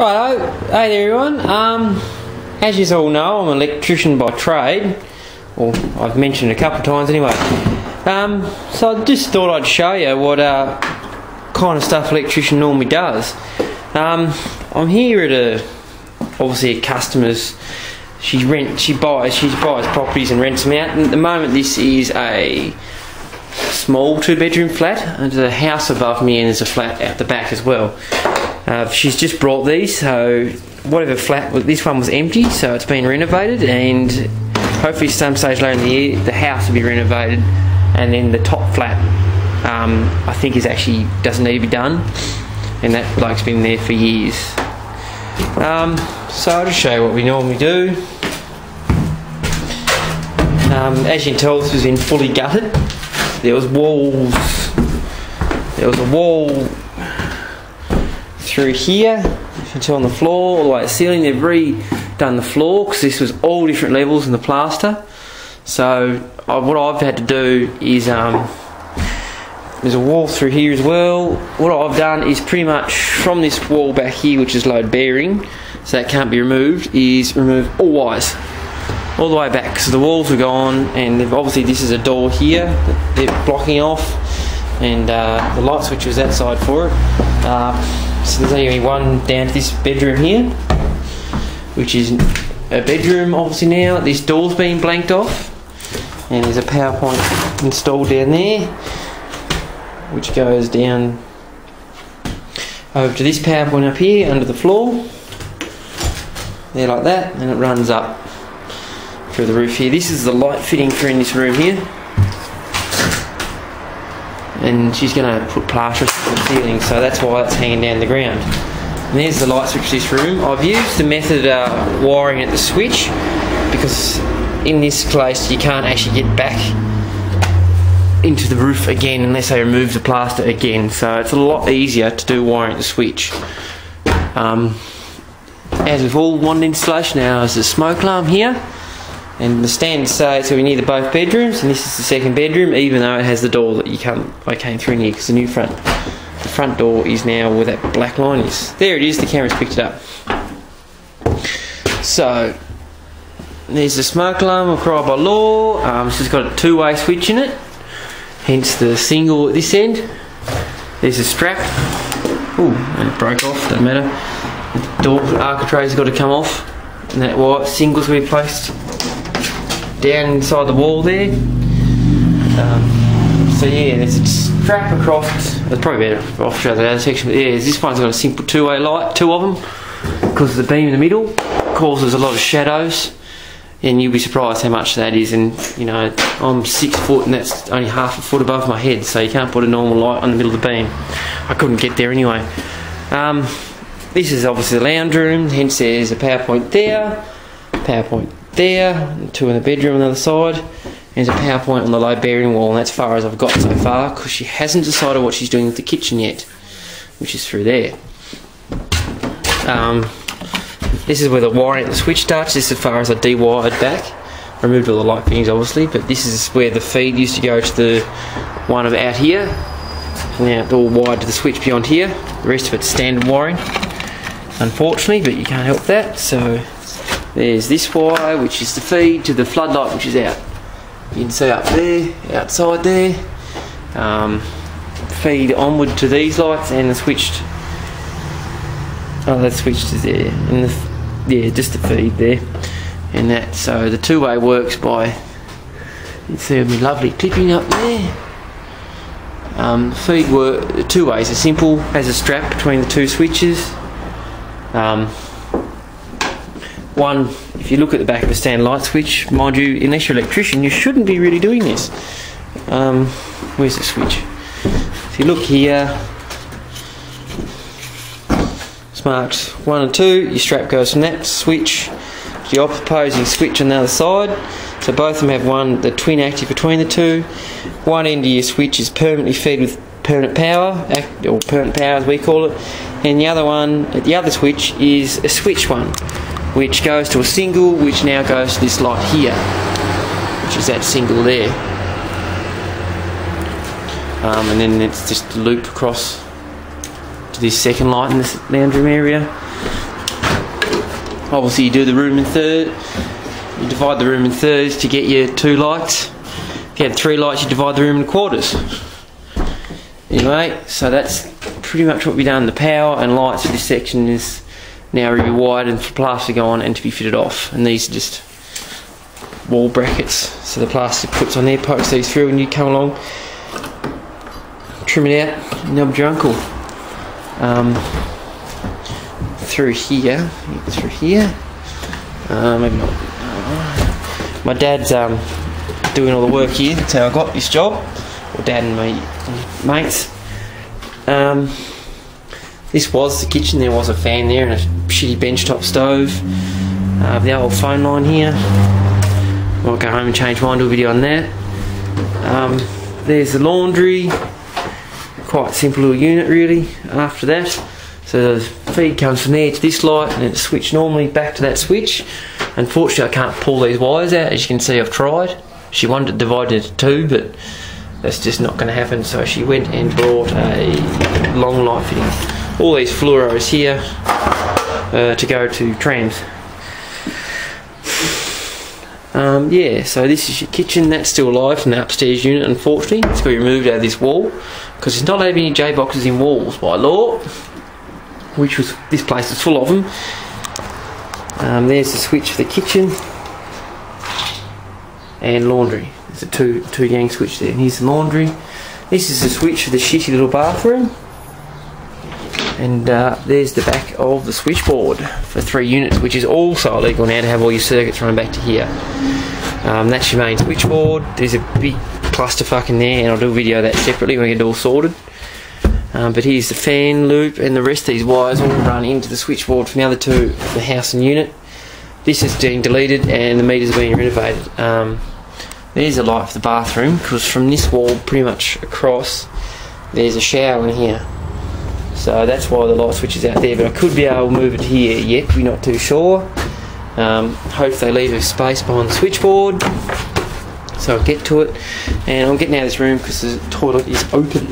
Righto, hey there everyone. Um, as you all know, I'm an electrician by trade. Well, I've mentioned it a couple of times anyway. Um, so I just thought I'd show you what uh, kind of stuff an electrician normally does. Um, I'm here at a obviously a customer's. She rent, she buys, she buys properties and rents them out. And at the moment, this is a small two-bedroom flat. There's a house above me, and there's a flat out the back as well. Uh, she's just brought these, so whatever flat, this one was empty, so it's been renovated, and hopefully some stage later in the year the house will be renovated, and then the top flat, um, I think is actually doesn't need to be done, and that bloke's been there for years. Um, so I'll just show you what we normally do. Um, as you can tell, this was in fully gutted. There was walls. There was a wall through here, tell on the floor, all the way to the ceiling. They've redone the floor because this was all different levels in the plaster. So uh, what I've had to do is um, there's a wall through here as well. What I've done is pretty much from this wall back here, which is load bearing, so that can't be removed, is remove all wires all the way back. So the walls are gone, and obviously this is a door here that they're blocking off, and uh, the light switch was that side for it. Uh, so there's only one down to this bedroom here, which is a bedroom obviously now. This door's been blanked off, and there's a PowerPoint installed down there, which goes down over to this PowerPoint up here under the floor. There like that, and it runs up through the roof here. This is the light fitting through in this room here and she's going to put plaster on the ceiling, so that's why it's hanging down the ground. And there's the light switch this room. I've used the method uh, wiring at the switch because in this place you can't actually get back into the roof again unless I remove the plaster again. So it's a lot easier to do wiring at the switch. Um, as with all one installation, now there's a smoke alarm here. And the standards say so we need the both bedrooms, and this is the second bedroom, even though it has the door that you come I came through in here because the new front the front door is now where that black line is. There it is. The camera's picked it up. So there's the smoke alarm required by law. Um, it's just got a two-way switch in it, hence the single at this end. There's a strap. Ooh, and it broke off. Doesn't matter. The door architrave's got to come off, and that wire single's be placed down inside the wall there. Um, so yeah, there's a strap across. It's probably better off show the other section. But yeah, this one's got a simple two-way light, two of them, because the beam in the middle causes a lot of shadows. And you'll be surprised how much that is. And you know, I'm six foot, and that's only half a foot above my head, so you can't put a normal light on the middle of the beam. I couldn't get there anyway. Um, this is obviously the lounge room, hence there's a PowerPoint there, power point there, two in the bedroom on the other side. There's a PowerPoint on the load bearing wall, and that's far as I've got so far because she hasn't decided what she's doing with the kitchen yet, which is through there. Um, this is where the wiring at the switch starts. This is as far as I dewired back. Removed all the light fittings, obviously, but this is where the feed used to go to the one of out here. Now it's all wired to the switch beyond here. The rest of it's standard wiring, unfortunately, but you can't help that. So there's this wire, which is the feed to the floodlight, which is out. You can see up there, outside there. Um, feed onward to these lights and the switched. Oh, that's switched to there. And the, yeah, just the feed there. And that, so the two-way works by, you see lovely clipping up there. Um, feed work, two ways are simple, has a strap between the two switches. Um, one, if you look at the back of a stand light switch, mind you, unless you're an electrician, you shouldn't be really doing this. Um, where's the switch? If you look here, it's marked 1 and 2, your strap goes from that switch to the opposing switch on the other side. So both of them have one, the twin active between the two. One end of your switch is permanently fed with permanent power, or permanent power as we call it, and the other one, the other switch is a switch one which goes to a single, which now goes to this light here, which is that single there. Um, and then it's just loop across to this second light in this room area. obviously you do the room in third. You divide the room in thirds to get your two lights. If you had three lights, you divide the room in quarters. Anyway, so that's pretty much what we've done. The power and lights for this section is now rewired and for plaster to go on and to be fitted off. And these are just wall brackets. So the plaster puts on there, pokes these through, and you come along, trim it out, they'll your uncle. Um, through here, through here. Uh, maybe not. My dad's um, doing all the work here. That's how I got this job. Well, dad and my mates. Um, this was the kitchen. There was a fan there and a shitty benchtop stove. Uh, the old phone line here. I'll go home and change mine. Do a video on that. Um, there's the laundry. Quite simple little unit, really. After that, so the feed comes from there to this light, and it's switched normally back to that switch. Unfortunately, I can't pull these wires out. As you can see, I've tried. She wanted to divide into two, but that's just not going to happen. So she went and bought a long light fitting. All these fluoros here uh, to go to trams. Um, yeah, so this is your kitchen. That's still alive from the upstairs unit. Unfortunately, it's got to be removed out of this wall because it's not allowed any J boxes in walls by law. Which was this place is full of them. Um, there's the switch for the kitchen and laundry. There's a two two gang switch there. And here's the laundry. This is the switch for the shitty little bathroom. And uh, there's the back of the switchboard for three units, which is also illegal now to have all your circuits run back to here. Um, that's your main switchboard. There's a big clusterfuck in there, and I'll do a video of that separately when we get it all sorted. Um, but here's the fan loop, and the rest of these wires all run into the switchboard from the other two, the house and unit. This is being deleted, and the meters being renovated. Um, there's a light for the bathroom, because from this wall pretty much across, there's a shower in here. So that's why the light switch is out there, but I could be able to move it here yet, we're not too sure. Um, hope they leave a space behind the switchboard so I'll get to it. And I'm getting out of this room because the toilet is open.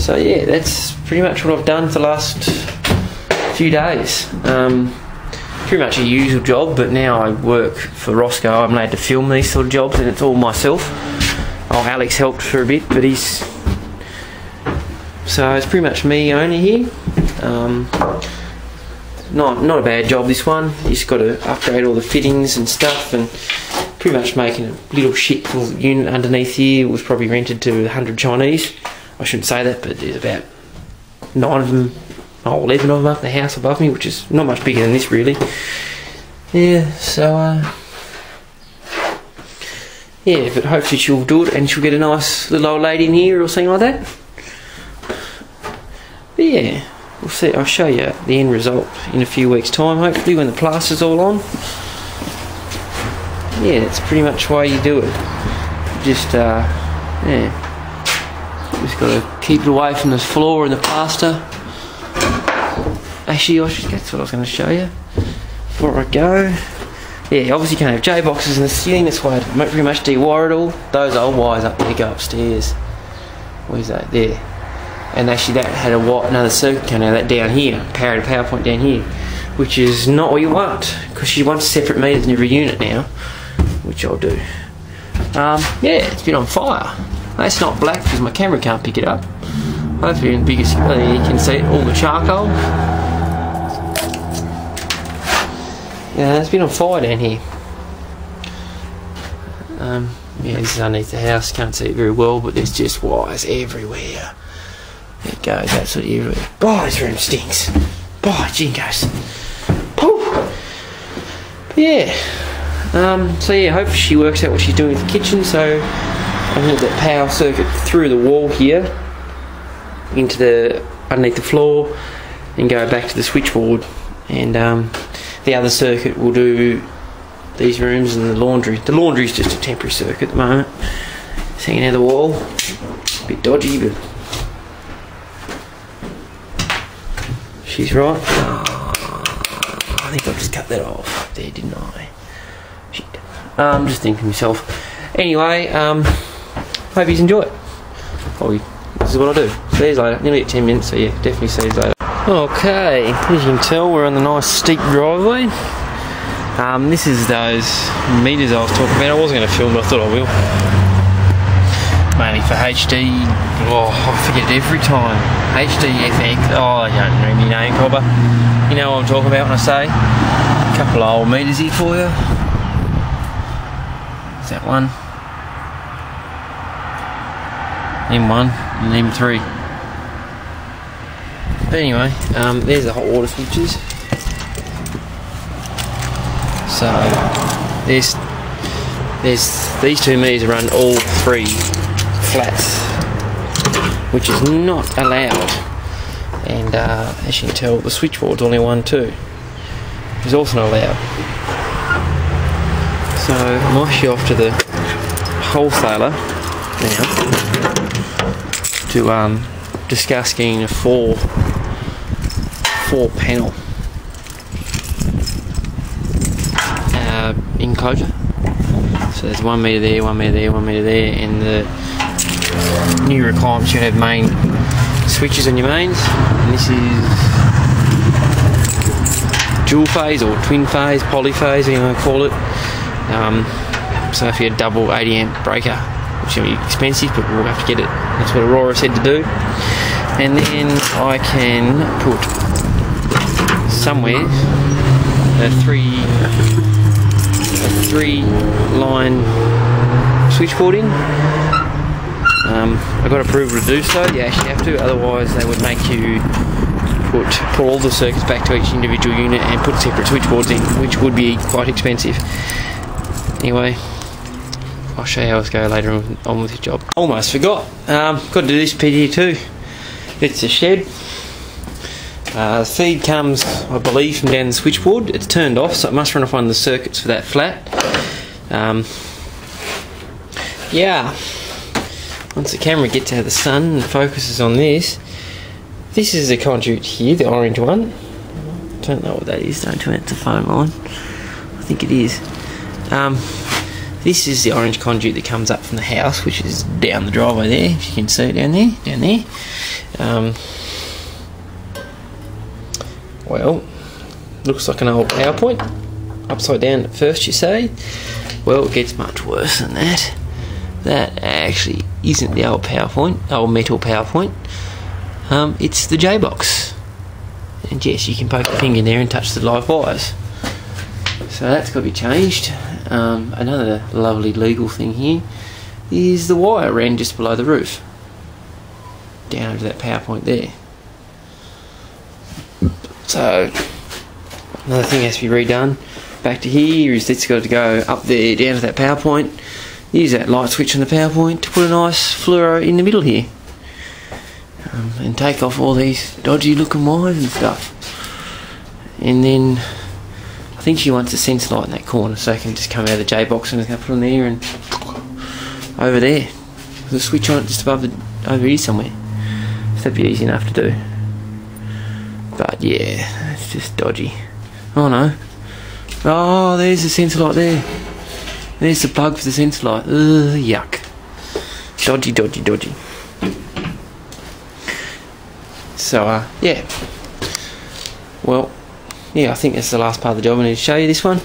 So yeah, that's pretty much what I've done for the last few days. Um, pretty much a usual job, but now I work for Roscoe. I'm allowed to film these sort of jobs, and it's all myself. Oh, Alex helped for a bit, but he's so it's pretty much me only here. Um, not not a bad job this one. You just got to upgrade all the fittings and stuff, and pretty much making a little shit little unit underneath here was probably rented to 100 Chinese. I shouldn't say that, but there's about nine of them, oh, 11 of them up in the house above me, which is not much bigger than this really. Yeah, so uh, yeah, but hopefully she'll do it and she'll get a nice little old lady in here or something like that. But yeah, we'll see. I'll show you the end result in a few weeks' time, hopefully, when the plaster's all on. Yeah, that's pretty much why you do it. Just, uh, yeah. Just got to keep it away from the floor and the plaster. Actually, I should, that's what I was to show you before I go. Yeah, obviously you can't have J boxes in the ceiling. That's why I pretty much dewire it all. Those old wires up there go upstairs. Where's that? There and actually that had a what another circuit of that down here, power to PowerPoint down here, which is not what you want because you want separate meters in every unit now, which I'll do. Um, yeah, it's been on fire. That's not black because my camera can't pick it up. Hopefully, in the biggest uh, you can see all the charcoal. Yeah, it's been on fire down here. Um, yeah, this is underneath the house. Can't see it very well, but there's just wires everywhere. It goes, absolutely everywhere. Boy, this room stinks. Jinkos. Pooh. Yeah. Um, so yeah, hopefully she works out what she's doing with the kitchen. So I'm that power circuit through the wall here into the underneath the floor and go back to the switchboard. And um, the other circuit will do these rooms and the laundry. The laundry is just a temporary circuit at the moment. It's hanging the wall. A bit dodgy, but she's right. Oh, I think I just cut that off there, didn't I? Shit. I'm um, just thinking to myself. Anyway, um, hope you enjoy it. Probably, this is what I do. See you later. Nearly at 10 minutes, so yeah, definitely see you later. Okay, as you can tell, we're on the nice steep driveway. Um, this is those meters I was talking about. I wasn't going to film, but I thought I will. Mainly for HD. Oh, I forget it every time. HD HDFX. Oh, I don't know your name, Cobber. You know what I'm talking about when I say. A couple of old meters here for you. Is that one? M1 and M3. But anyway, um, there's the hot water switches. So there's there's these two meters run all three flats, which is not allowed. And uh, as you can tell, the switchboard's only one too. Is also not allowed. So I'm actually off to the wholesaler now to um, discuss getting a four four panel uh, enclosure. So there's one meter there, one meter there, one meter there, and the new requirements you have main switches on your mains. And this is dual phase or twin phase, polyphase, you want to call it. Um, so if you had double 80 amp breaker, which will be expensive, but we'll have to get it. That's what Aurora said to do. And then I can put somewhere a three a three line switchboard in. Um, I got approval to do so. You actually have to, otherwise they would make you put pull all the circuits back to each individual unit and put separate switchboards in, which would be quite expensive. Anyway, I'll show you how it's go later on, with your job. Almost forgot. Um, got to do this here too. It's a shed. Uh, the feed comes, I believe, from down the switchboard. It's turned off, so it must run off one of the circuits for that flat. Um, yeah. Once the camera gets out of the sun and focuses on this, this is the conduit here, the orange one. Don't know what that is. Don't me it's a phone line. I think it is. Um, this is the orange conduit that comes up from the house, which is down the driveway there. If you can see it down there, down there. Um, well, looks like an old PowerPoint. Upside down at first, you say? Well, it gets much worse than that. That actually isn't the old PowerPoint, old metal PowerPoint. Um, it's the J box. And yes, you can poke your finger in there and touch the live wires. So that's got to be changed. Um, another lovely legal thing here is the wire ran just below the roof. Down to that PowerPoint there. So another thing has to be redone. Back to here is it's got to go up there down to that power point. Use that light switch on the PowerPoint to put a nice fluoro in the middle here. Um, and take off all these dodgy looking wires and stuff. And then I think she wants a sensor light in that corner so I can just come out of the J box and I can put on there and over there. The switch on it just above the over here somewhere. So that'd be easy enough to do. But yeah, it's just dodgy. Oh no. Oh, there's the sensor light there. There's the plug for the sensor light. Ugh, yuck. Dodgy, dodgy, dodgy. So, uh, yeah. Well, yeah, I think that's the last part of the job. I need to show you this one.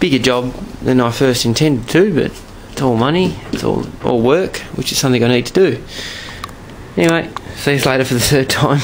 Bigger job than I first intended to, but it's all money, it's all, all work, which is something I need to do. Anyway, see you later for the third time.